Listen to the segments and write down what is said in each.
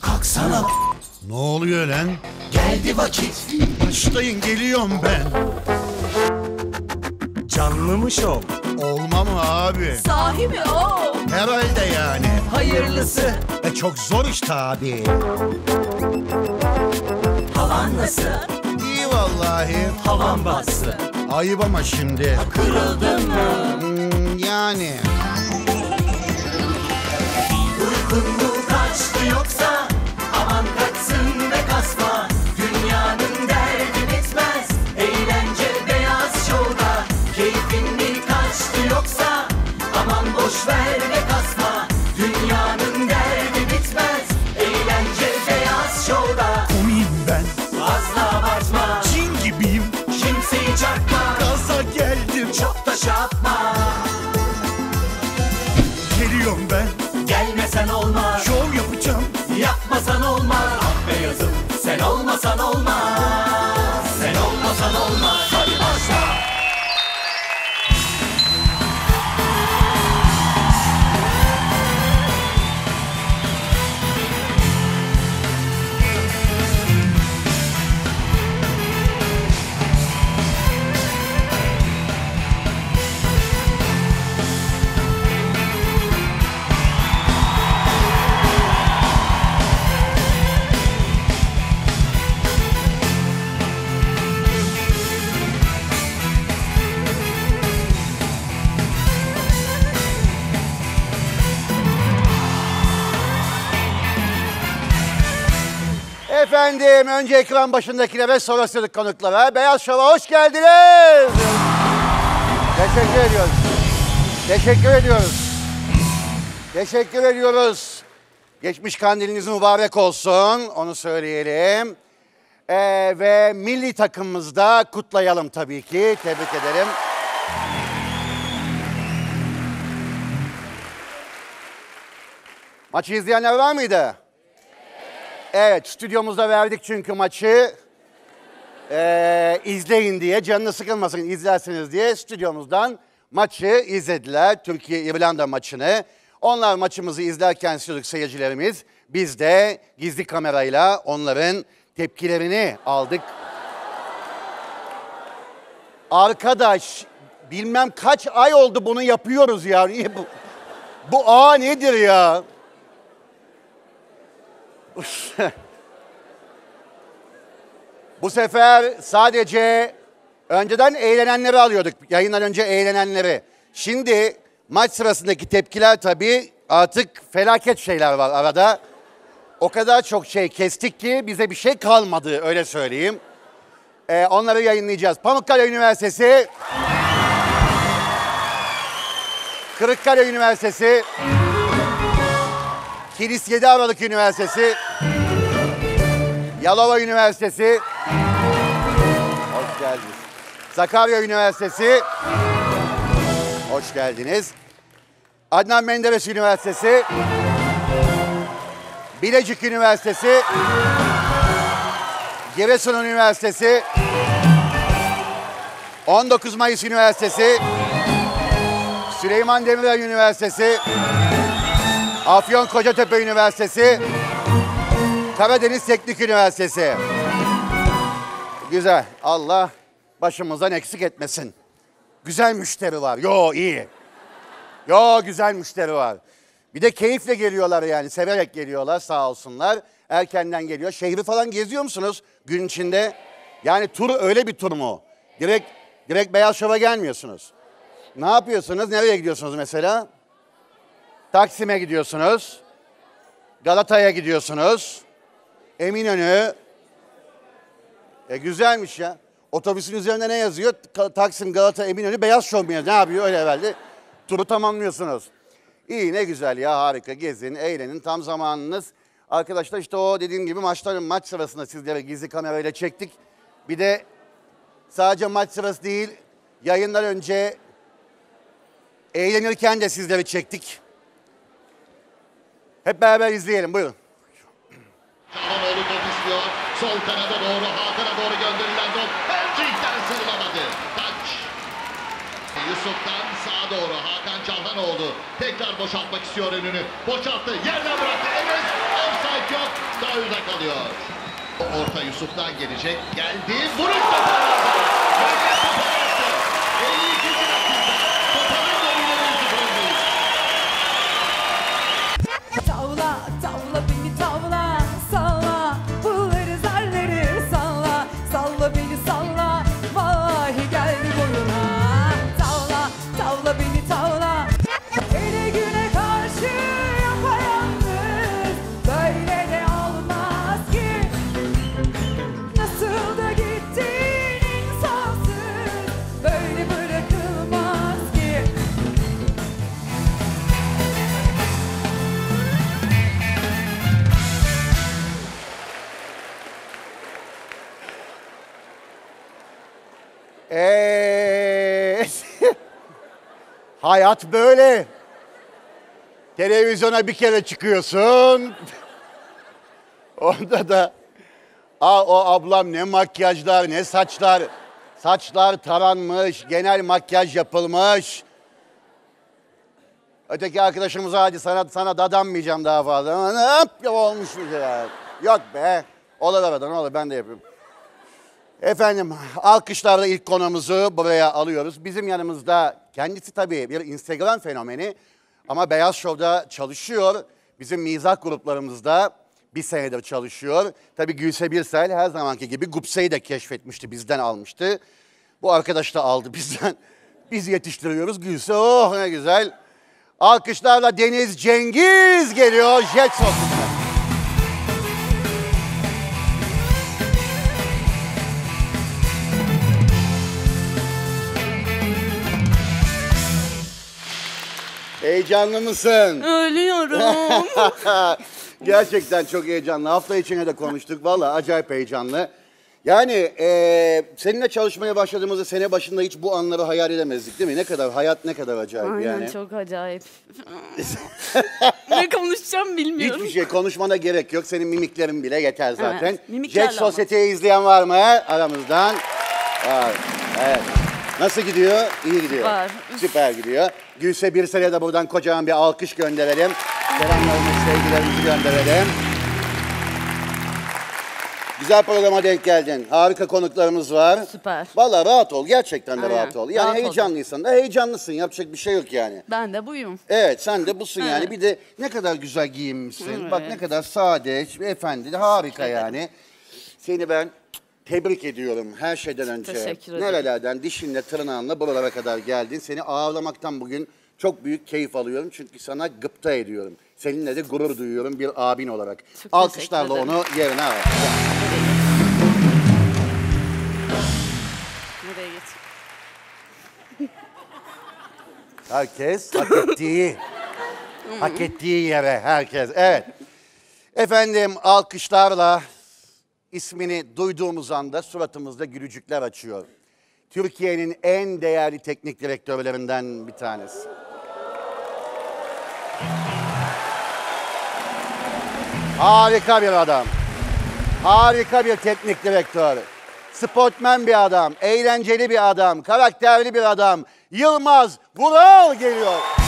Kalksana Ne oluyor lan? geldi vakit Başlayın geliyorum ben. Canlı mı şov? Olmam abi. Sahi mi o? Herhalde yani. Hayırlısı. E çok zor işte abi. Havan nasıl vallahi. havan bastı Ayıp ama şimdi. Kırıldın mı Hmm, yani. Uykun mu kaçtı yoksa Olmasan olmaz Efendim önce ekran başındakilere sonra sıradaki konuklara Beyaz Şov'a hoş geldiniz. Teşekkür ediyoruz. Teşekkür ediyoruz. Teşekkür ediyoruz. Geçmiş kandiliniz mübarek olsun onu söyleyelim. Ee, ve milli takımımızda kutlayalım tabii ki. Tebrik ederim. Maçı izleyenler var mıydı? Evet, stüdyomuzda verdik çünkü maçı. Ee, izleyin diye, canını sıkılmasın izlersiniz diye stüdyomuzdan maçı izlediler. Türkiye-İrlanda maçını. Onlar maçımızı izlerken stüdyodaki seyircilerimiz, biz de gizli kamerayla onların tepkilerini aldık. Arkadaş, bilmem kaç ay oldu bunu yapıyoruz ya. Bu? Bu A nedir ya? Bu sefer sadece önceden eğlenenleri alıyorduk. Yayından önce eğlenenleri. Şimdi maç sırasındaki tepkiler tabii artık felaket şeyler var arada. O kadar çok şey kestik ki bize bir şey kalmadı öyle söyleyeyim. Ee, onları yayınlayacağız. Pamukkale Üniversitesi, Kırıkkale Üniversitesi, Kilis 7 Aralık Üniversitesi, Yalova Üniversitesi, hoş geldiniz. Sakarya Üniversitesi, hoş geldiniz. Adnan Menderes Üniversitesi, Bilecik Üniversitesi, Giresun Üniversitesi, 19 Mayıs Üniversitesi, Süleyman Demirel Üniversitesi, Afyon Kocatepe Üniversitesi, Karadeniz Teknik Üniversitesi. Güzel. Allah başımızdan eksik etmesin. Güzel müşteri var. Yo iyi. Yo güzel müşteri var. Bir de keyifle geliyorlar yani. Severek geliyorlar sağ olsunlar. Erkenden geliyor. Şehri falan geziyor musunuz gün içinde? Yani tur öyle bir tur mu? Direkt direkt Beyaz Şov'a gelmiyorsunuz. Ne yapıyorsunuz? Nereye gidiyorsunuz mesela? Taksim'e gidiyorsunuz. Galata'ya gidiyorsunuz. Eminönü. E güzelmiş ya. Otobüsün üzerinde ne yazıyor? Ta- Taksim, Galata, Eminönü, Beyaz Şov mu yazıyor? Ne yapıyor öyle herhalde? Turu tamamlıyorsunuz. İyi ne güzel ya harika gezin, eğlenin tam zamanınız. Arkadaşlar işte o dediğim gibi maçların maç sırasında sizlere gizli kamerayla çektik. Bir de sadece maç sırası değil yayından önce eğlenirken de sizleri çektik. Hep beraber izleyelim. Buyurun. Şahanoğlu top istiyor. Sol kanada doğru Hakan'a doğru gönderilen top. Ercik'ten sırlamadı. Taç. Yusuf'tan sağa doğru Hakan Çalhanoğlu tekrar boşaltmak istiyor önünü. Boşalttı. Yerden bıraktı. Enes offside yok. Daha uzak kalıyor. Orta Yusuf'tan gelecek. Geldi. Vuruş da Hayat böyle. Televizyona bir kere çıkıyorsun. Onda da Aa, o ablam ne makyajlar ne saçlar. Saçlar taranmış, genel makyaj yapılmış. Öteki arkadaşımıza hadi sana sana dadanmayacağım daha fazla. Ne yap olmuş bir ya. Yok be. Olur arada ne olur ben de yapayım. Efendim alkışlarla ilk konumuzu buraya alıyoruz. Bizim yanımızda kendisi tabii bir Instagram fenomeni ama Beyaz Show'da çalışıyor. Bizim mizah gruplarımızda bir senedir çalışıyor. Tabii Gülse Birsel her zamanki gibi Gupse'yi de keşfetmişti, bizden almıştı. Bu arkadaş da aldı bizden. Biz yetiştiriyoruz Gülse, oh ne güzel. Alkışlarla Deniz Cengiz geliyor Jet. Heyecanlı mısın? Ölüyorum. Gerçekten çok heyecanlı. Hafta içine de konuştuk. Vallahi acayip heyecanlı. Yani eee, seninle çalışmaya başladığımızda sene başında hiç bu anları hayal edemezdik değil mi? Ne kadar, hayat ne kadar acayip Aynen yani. çok acayip. ne konuşacağım bilmiyorum. Hiçbir şey konuşmana gerek yok. Senin mimiklerin bile yeter zaten. Evet, Jet ama. Sosyete'yi izleyen var mı aramızdan? Var. Evet. Nasıl gidiyor? İyi gidiyor. Var. Süper gidiyor. Gülse Birsel'e de buradan kocaman bir alkış gönderelim. Selamlarımızı, sevgilerimizi gönderelim. Güzel programa denk geldin. Harika konuklarımız var. Süper. Vallahi rahat ol. Gerçekten de Aynen. rahat ol. Yani Rahat ol. heyecanlıysan da heyecanlısın. Yapacak bir şey yok yani. Ben de buyum. Evet sen de busun yani. Bir de ne kadar güzel giyinmişsin. Bak ne kadar sade, efendi, harika yani. Seni ben tebrik ediyorum her şeyden önce. Teşekkür ederim. Nerelerden dişinle tırnağınla buralara kadar geldin. Seni ağırlamaktan bugün çok büyük keyif alıyorum. Çünkü sana gıpta ediyorum. Seninle de gurur duyuyorum bir abin olarak. teşekkür Alkışlarla onu yerine al. Nereye geç? Herkes hak ettiği, hak ettiği yere herkes. Evet. Efendim alkışlarla ismini duyduğumuz anda suratımızda gülücükler açıyor. Türkiye'nin en değerli teknik direktörlerinden bir tanesi. Harika bir adam. Harika bir teknik direktör. Sportmen bir adam, eğlenceli bir adam, karakterli bir adam. Yılmaz Vural geliyor.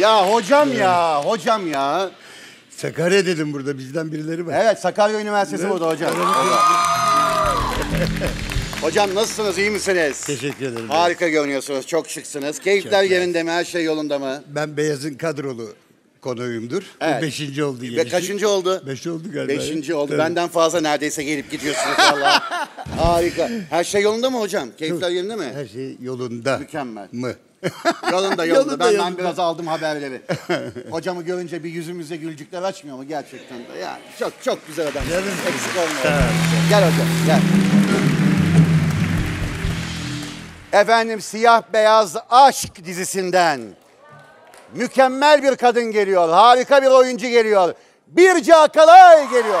Ya hocam ya, hocam ya. Sakarya dedim burada bizden birileri var. Evet Sakarya Üniversitesi burada hocam. hocam nasılsınız, iyi misiniz? Teşekkür ederim. Harika görünüyorsunuz, çok şıksınız. Keyifler Çok yerinde mi, her şey yolunda mı? Ben Beyaz'ın kadrolu konuğuyumdur. Evet. Bu beşinci oldu Ve gelişim. kaçıncı oldu? Beş oldu galiba. Beşinci oldu. Tabii. Benden fazla neredeyse gelip gidiyorsunuz valla. Harika. Her şey yolunda mı hocam? Keyifler yerinde mi? Her şey yolunda. Mükemmel. Mı? Yolunda yolunda. Yolunda, ben, ben biraz aldım haberleri. Hocamı görünce bir yüzümüzde gülcükler açmıyor mu gerçekten de? Yani çok çok güzel adam. Yarın- Eksik olmuyor. Gel hocam gel. Efendim Siyah Beyaz Aşk dizisinden mükemmel bir kadın geliyor. Harika bir oyuncu geliyor. Birce Akalay geliyor.